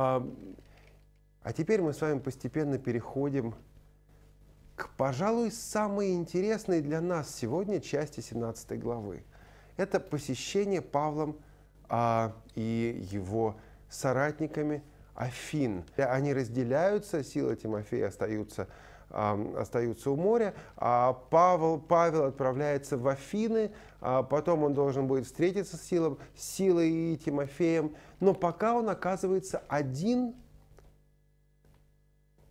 а, а теперь мы с вами постепенно переходим к, пожалуй, самой интересной для нас сегодня части 17 главы. Это посещение Павлом а, и его соратниками Афин. Они разделяются, силы Тимофея остаются остаются у моря, а Павел, Павел отправляется в Афины, а потом он должен будет встретиться с Силой, Силой и Тимофеем, но пока он оказывается один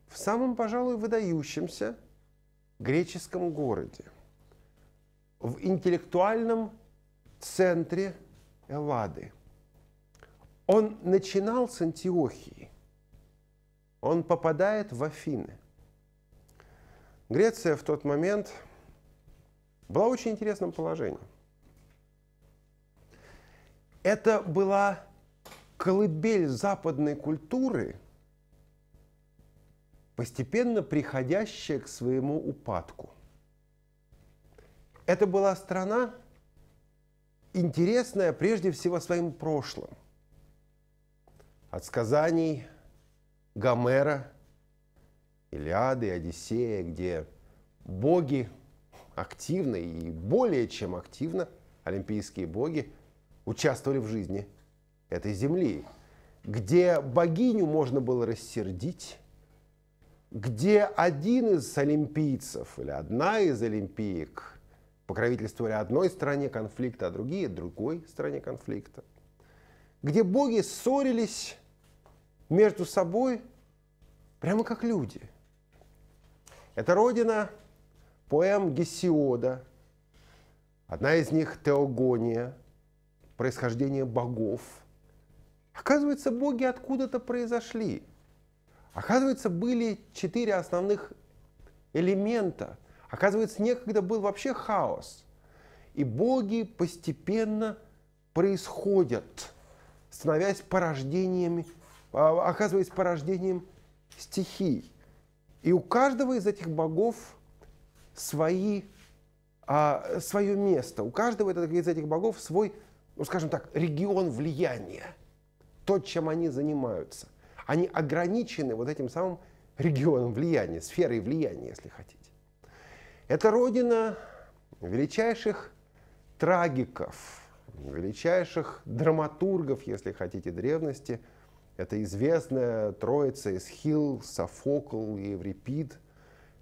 в самом, пожалуй, выдающемся греческом городе, в интеллектуальном центре Эллады. Он начинал с Антиохии, он попадает в Афины. Греция в тот момент была в очень интересном положении. Это была колыбель западной культуры – постепенно приходящая к своему упадку. Это была страна, интересная прежде всего своим прошлым. От сказаний Гомера, Илиады, Одиссея, где боги активно и более чем активно, олимпийские боги, участвовали в жизни этой земли, где богиню можно было рассердить, где один из олимпийцев или одна из олимпиек покровительствовали одной стране конфликта, а другие другой стране конфликта, где боги ссорились между собой прямо как люди. Это родина поэм Гесиода, одна из них Теогония, происхождение богов. Оказывается, боги откуда-то произошли – Оказывается, были четыре основных элемента. Оказывается, некогда был вообще хаос. И боги постепенно происходят, становясь порождениями, а, оказываясь порождением стихий. И у каждого из этих богов свои, а, свое место. У каждого из этих богов свой, ну скажем так, регион влияния. То, чем они занимаются они ограничены вот этим самым регионом влияния, сферой влияния, если хотите. Это родина величайших трагиков, величайших драматургов, если хотите, древности. Это известная троица Эсхил, Софокл и Еврипид.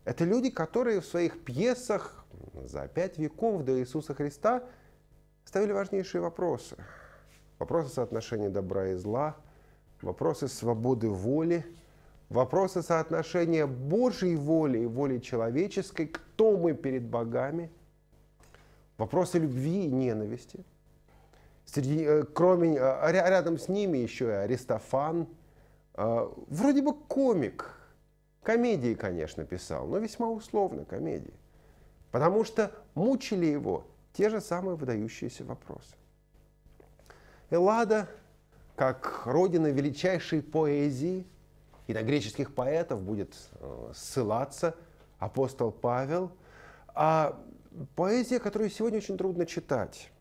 Это люди, которые в своих пьесах за пять веков до Иисуса Христа ставили важнейшие вопросы. Вопросы соотношения добра и зла, вопросы свободы воли, вопросы соотношения Божьей воли и воли человеческой, кто мы перед богами, вопросы любви и ненависти. Среди, э, кроме, э, рядом с ними еще и Аристофан, э, вроде бы комик, комедии, конечно, писал, но весьма условно комедии, потому что мучили его те же самые выдающиеся вопросы. Эллада как родина величайшей поэзии, и на греческих поэтов будет ссылаться апостол Павел, а поэзия, которую сегодня очень трудно читать.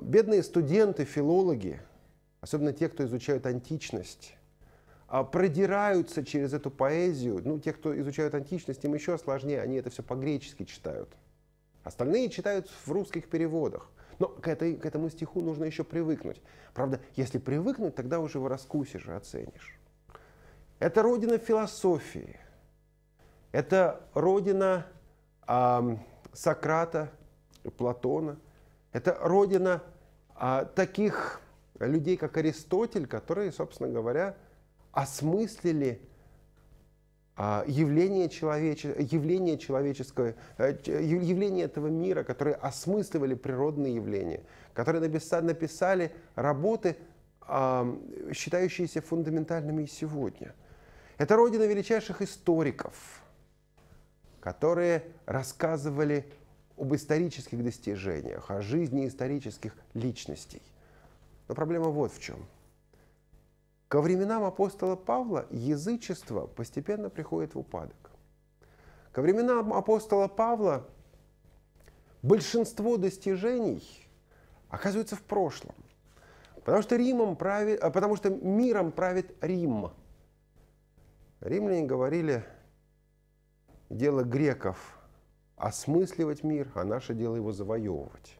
Бедные студенты, филологи, особенно те, кто изучают античность, а, продираются через эту поэзию. Ну, те, кто изучают античность, им еще сложнее, они это все по-гречески читают. Остальные читают в русских переводах – но к, этой, к этому стиху нужно еще привыкнуть. Правда, если привыкнуть, тогда уже его раскусишь и оценишь. Это родина философии. Это родина э, Сократа, Платона. Это родина э, таких людей, как Аристотель, которые, собственно говоря, осмыслили а, явление, человече, явление человеческое, э, явление этого мира, которые осмысливали природные явления, которые написали, написали работы, считающиеся фундаментальными и сегодня. Это родина величайших историков, которые рассказывали об исторических достижениях, о жизни исторических личностей. Но проблема вот в чем – Ко временам апостола Павла язычество постепенно приходит в упадок. Ко временам апостола Павла большинство достижений оказывается в прошлом. Потому что, Римом правит, а потому что миром правит Рим. Римляне говорили, дело греков осмысливать мир, а наше дело его завоевывать.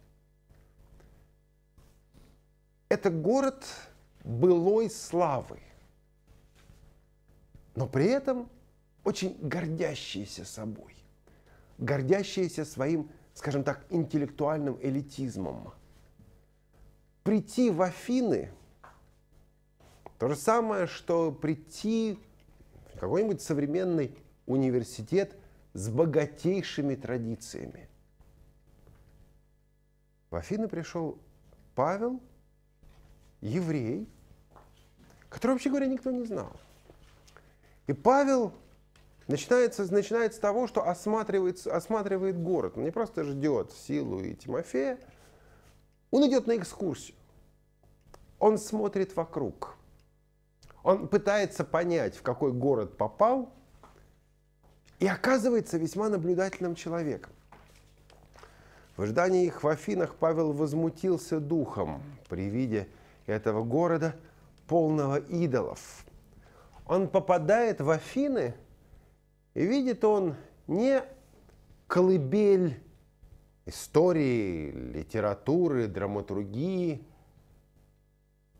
Это город былой славы, но при этом очень гордящийся собой, гордящийся своим, скажем так, интеллектуальным элитизмом. Прийти в Афины – то же самое, что прийти в какой-нибудь современный университет с богатейшими традициями. В Афины пришел Павел, еврей, которого, вообще говоря, никто не знал. И Павел начинается, начинает с того, что осматривает, осматривает город. Он не просто ждет Силу и Тимофея, он идет на экскурсию. Он смотрит вокруг. Он пытается понять, в какой город попал, и оказывается весьма наблюдательным человеком. В ожидании их в Афинах Павел возмутился духом при виде этого города, полного идолов. Он попадает в Афины, и видит он не колыбель истории, литературы, драматургии.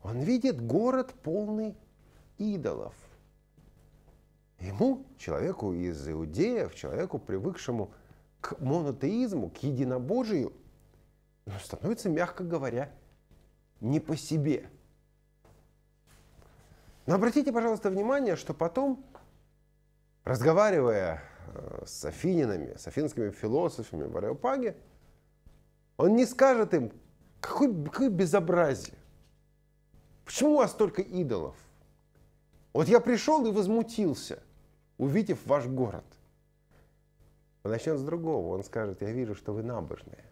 Он видит город полный идолов. Ему, человеку из иудеев, человеку, привыкшему к монотеизму, к единобожию, ну, становится, мягко говоря, не по себе. Но обратите, пожалуйста, внимание, что потом, разговаривая э, с афининами, с афинскими философами в Ареопаге, он не скажет им, какое, какое безобразие. Почему у вас столько идолов? Вот я пришел и возмутился, увидев ваш город. Он начнет с другого. Он скажет, я вижу, что вы набожные.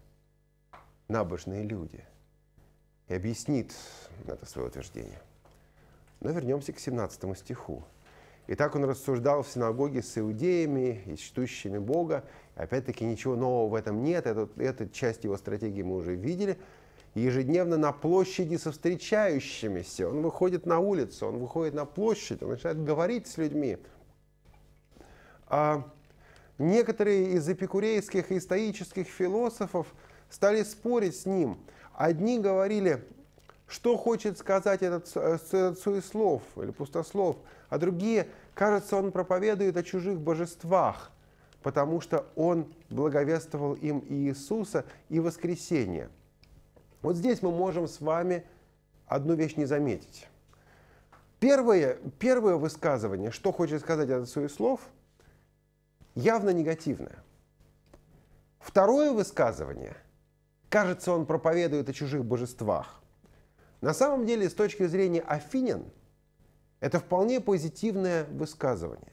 Набожные люди – и объяснит это свое утверждение. Но вернемся к 17 стиху. И так он рассуждал в синагоге с иудеями и чтущими Бога. Опять-таки ничего нового в этом нет. Эту, эту часть его стратегии мы уже видели. Ежедневно на площади со встречающимися. Он выходит на улицу, он выходит на площадь, он начинает говорить с людьми. А некоторые из эпикурейских и стоических философов стали спорить с ним – Одни говорили, что хочет сказать этот, этот суеслов или пустослов, а другие, кажется, он проповедует о чужих божествах, потому что он благовествовал им Иисуса и воскресение. Вот здесь мы можем с вами одну вещь не заметить. Первое, первое высказывание, что хочет сказать этот суеслов, явно негативное. Второе высказывание – Кажется, он проповедует о чужих божествах. На самом деле, с точки зрения афинян, это вполне позитивное высказывание.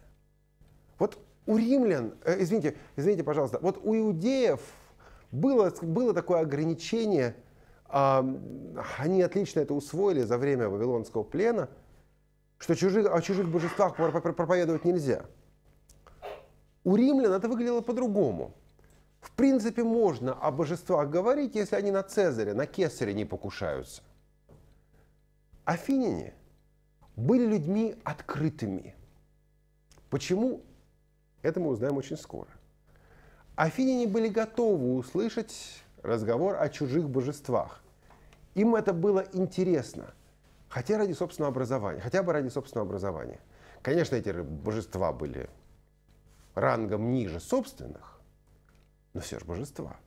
Вот у римлян, э, извините, извините, пожалуйста, вот у иудеев было, было такое ограничение, э, они отлично это усвоили за время Вавилонского плена, что чужих, о чужих божествах проповедовать нельзя. У римлян это выглядело по-другому. В принципе, можно о божествах говорить, если они на Цезаре, на Кесаре не покушаются. Афиняне были людьми открытыми. Почему? Это мы узнаем очень скоро. Афиняне были готовы услышать разговор о чужих божествах. Им это было интересно, хотя ради собственного образования, хотя бы ради собственного образования. Конечно, эти божества были рангом ниже собственных, но все же божества.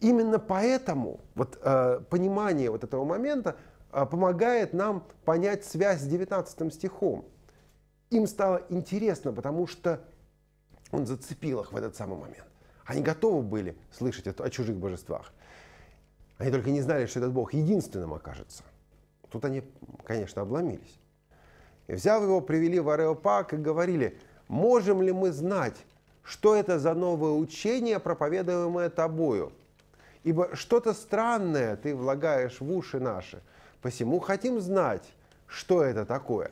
Именно поэтому вот, э, понимание вот этого момента э, помогает нам понять связь с 19 стихом. Им стало интересно, потому что он зацепил их в этот самый момент. Они готовы были слышать о, о чужих божествах. Они только не знали, что этот Бог единственным окажется. Тут они, конечно, обломились. И взяв его, привели в Ареопаг и говорили, можем ли мы знать, что это за новое учение, проповедуемое тобою. Ибо что-то странное ты влагаешь в уши наши. Посему хотим знать, что это такое.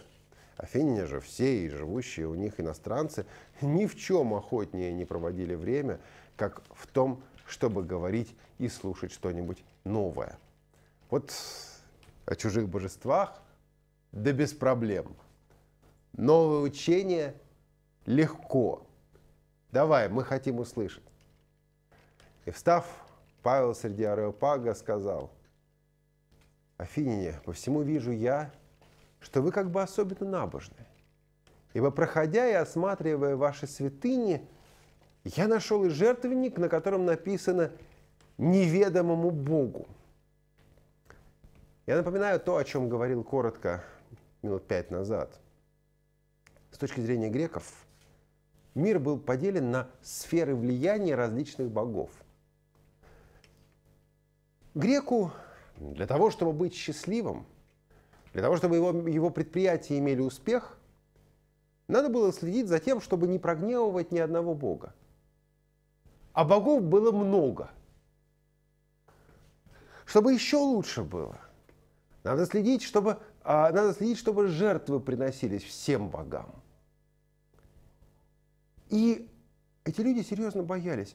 Афиняне же все и живущие у них иностранцы ни в чем охотнее не проводили время, как в том, чтобы говорить и слушать что-нибудь новое. Вот о чужих божествах, да без проблем. Новое учение легко. Давай, мы хотим услышать. И встав, Павел среди Ареопага сказал, Афиняне, по всему вижу я, что вы как бы особенно набожны. Ибо проходя и осматривая ваши святыни, я нашел и жертвенник, на котором написано «неведомому Богу». Я напоминаю то, о чем говорил коротко минут пять назад. С точки зрения греков, мир был поделен на сферы влияния различных богов. Греку для того, чтобы быть счастливым, для того, чтобы его, его предприятия имели успех, надо было следить за тем, чтобы не прогневывать ни одного бога. А богов было много. Чтобы еще лучше было, надо следить, чтобы, надо следить, чтобы жертвы приносились всем богам. И эти люди серьезно боялись,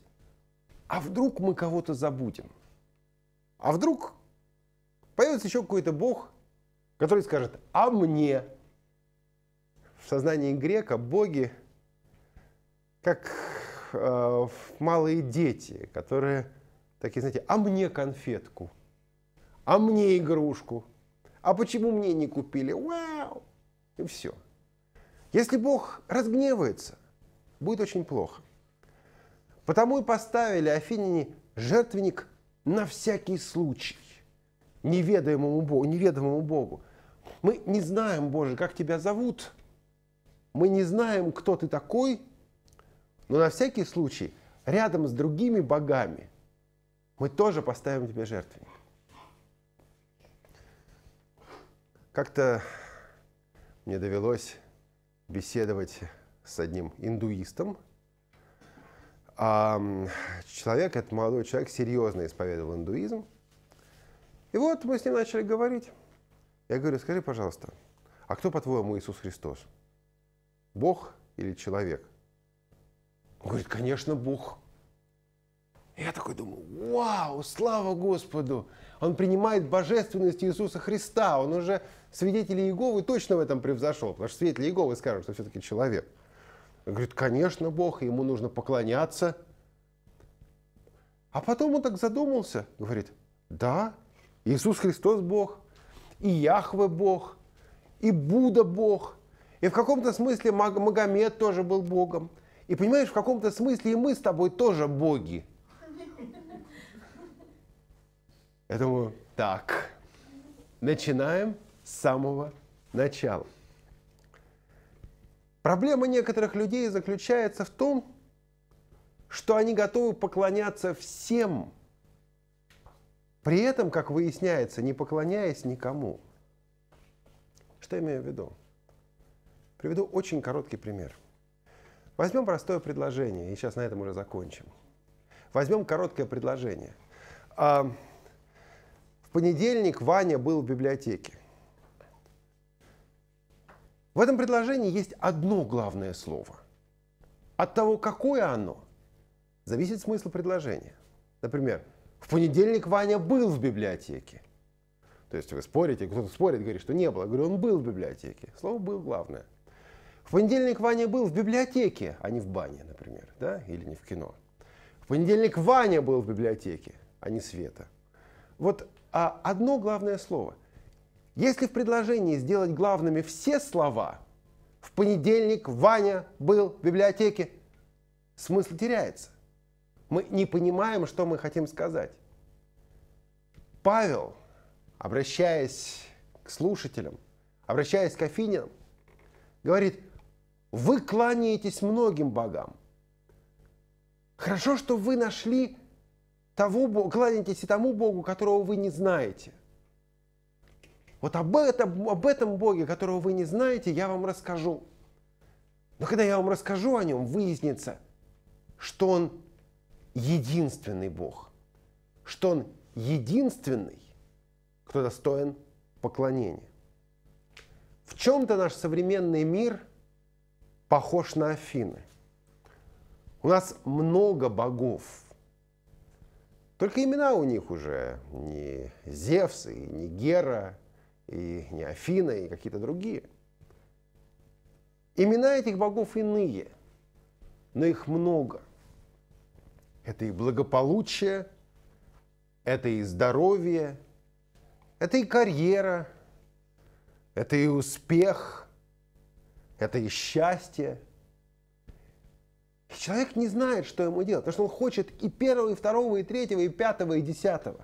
а вдруг мы кого-то забудем? А вдруг появится еще какой-то бог, который скажет «а мне?» В сознании грека боги как э, малые дети, которые такие, знаете, «а мне конфетку?» «а мне игрушку?» «А почему мне не купили?» «Вау!» И все. Если Бог разгневается, будет очень плохо. Потому и поставили Афиняне жертвенник на всякий случай неведомому Богу, неведомому Богу. Мы не знаем, Боже, как тебя зовут. Мы не знаем, кто ты такой. Но на всякий случай, рядом с другими богами, мы тоже поставим тебе жертвенник. Как-то мне довелось беседовать с одним индуистом. А человек, этот молодой человек, серьезно исповедовал индуизм – и вот мы с ним начали говорить. Я говорю, скажи, пожалуйста, а кто, по-твоему, Иисус Христос? Бог или человек? Он говорит, конечно, Бог. Я такой думаю, вау, слава Господу! Он принимает божественность Иисуса Христа. Он уже свидетели Иеговы точно в этом превзошел. Потому что свидетели Иеговы скажут, что все-таки человек. Он говорит, конечно, Бог, ему нужно поклоняться. А потом он так задумался, говорит, да, Иисус Христос Бог, и Яхве Бог, и Будда Бог, и в каком-то смысле Магомед тоже был Богом. И понимаешь, в каком-то смысле и мы с тобой тоже боги. Я думаю, так, начинаем с самого начала. Проблема некоторых людей заключается в том, что они готовы поклоняться всем при этом, как выясняется, не поклоняясь никому. Что я имею в виду? Приведу очень короткий пример. Возьмем простое предложение, и сейчас на этом уже закончим. Возьмем короткое предложение. В понедельник Ваня был в библиотеке. В этом предложении есть одно главное слово. От того, какое оно, зависит смысл предложения. Например, в понедельник Ваня был в библиотеке. То есть вы спорите, кто-то спорит, говорит, что не было. Я говорю, он был в библиотеке. Слово «был» главное. В понедельник Ваня был в библиотеке, а не в бане, например, да, или не в кино. В понедельник Ваня был в библиотеке, а не Света. Вот а одно главное слово. Если в предложении сделать главными все слова, в понедельник Ваня был в библиотеке, смысл теряется. Мы не понимаем, что мы хотим сказать. Павел, обращаясь к слушателям, обращаясь к Афиням, говорит, вы кланяетесь многим богам. Хорошо, что вы нашли того Бога, кланяетесь и тому Богу, которого вы не знаете. Вот об этом, об этом Боге, которого вы не знаете, я вам расскажу. Но когда я вам расскажу о нем, выяснится, что он единственный Бог, что Он единственный, кто достоин поклонения. В чем-то наш современный мир похож на Афины. У нас много богов, Только имена у них уже не Зевс, и не Гера, и не Афина, и какие-то другие. Имена этих богов иные, но их много. Это и благополучие, это и здоровье, это и карьера, это и успех, это и счастье. Человек не знает, что ему делать, потому что он хочет и первого, и второго, и третьего, и пятого, и десятого.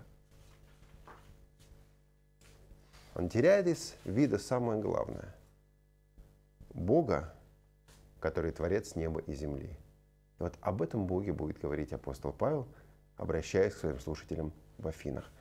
Он теряет из вида самое главное. Бога, который творец неба и земли. И вот об этом Боге будет говорить апостол Павел, обращаясь к своим слушателям в Афинах.